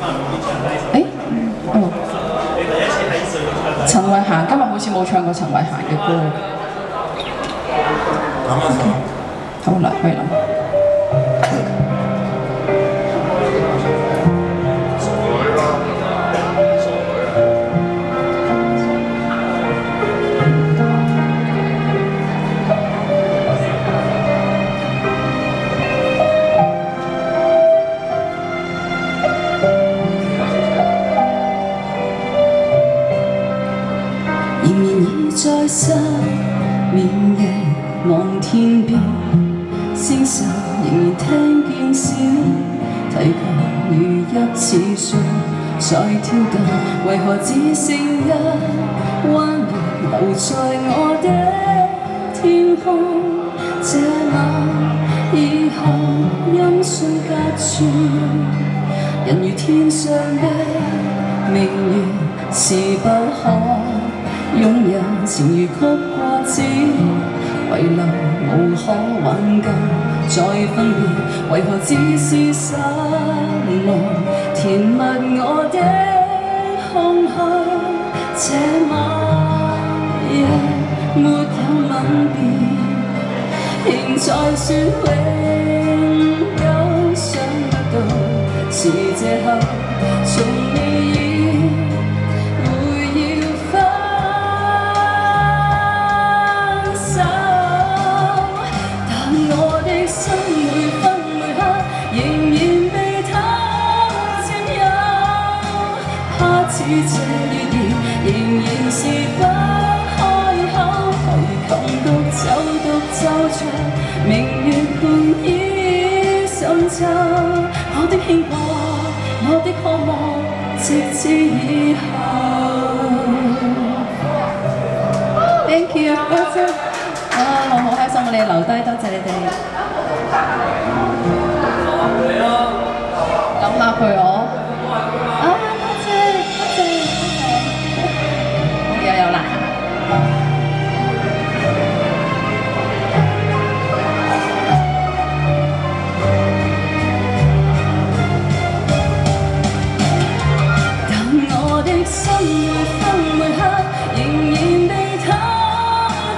誒，哦，陳慧嫻今日好似冇唱過陳慧嫻嘅歌。好啦，可以啦。已在失眠夜望天边，星宿仍然听见小提琴如泣似诉在跳動，為何只剩一弯月留在我的天空？這晚以後音訊隔絕，人如天上的明月是不可。擁有情如曲过只遗留無可挽救，再分別為何只是失望？填密我的空虛，這晚夜沒有吻別，仍在説永久，想不到是這刻似這月兒仍然是不開口，提琴獨奏獨奏着明月半倚深秋，我的牽掛，我的渴望，直至以後。Thank you，多謝。啊，我好開心，你哋留低，多謝你哋。諗下佢我。心每分每刻仍然被他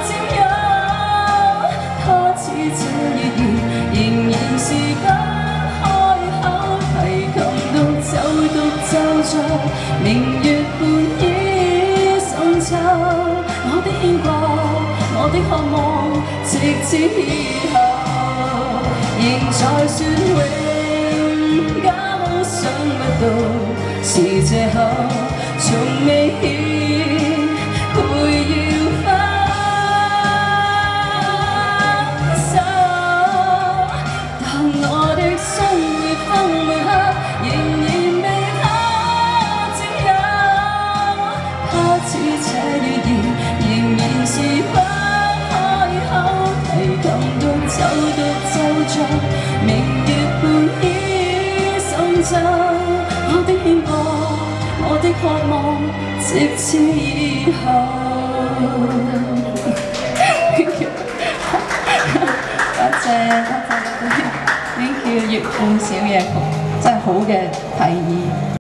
占有，他似這月兒仍然是不開口，提琴独奏独奏着明月半倚深秋，我的牵挂，我的渴望，直至以後，仍在説永久，想不到。是這刻，從未意會要分手，但我的心每分每刻仍然被他佔有，他似這月兒仍然是不開口，提琴獨奏獨奏着明月半倚深秋。我的牽掛，我的渴望，直至以後。多謝，多謝，多謝。Thank you，月半小夜曲，真系好嘅提议。